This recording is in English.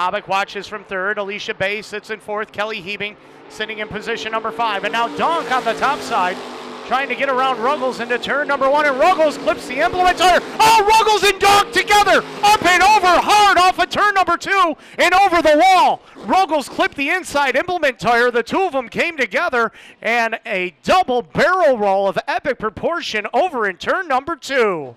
Hobbick watches from third. Alicia Bay sits in fourth. Kelly Hebing sitting in position number five. And now Donk on the top side trying to get around Ruggles into turn number one, and Ruggles clips the implement tire. Oh, oh, Ruggles and Donk together, up and over, hard off of turn number two, and over the wall. Ruggles clipped the inside implement tire. The two of them came together, and a double barrel roll of epic proportion over in turn number two.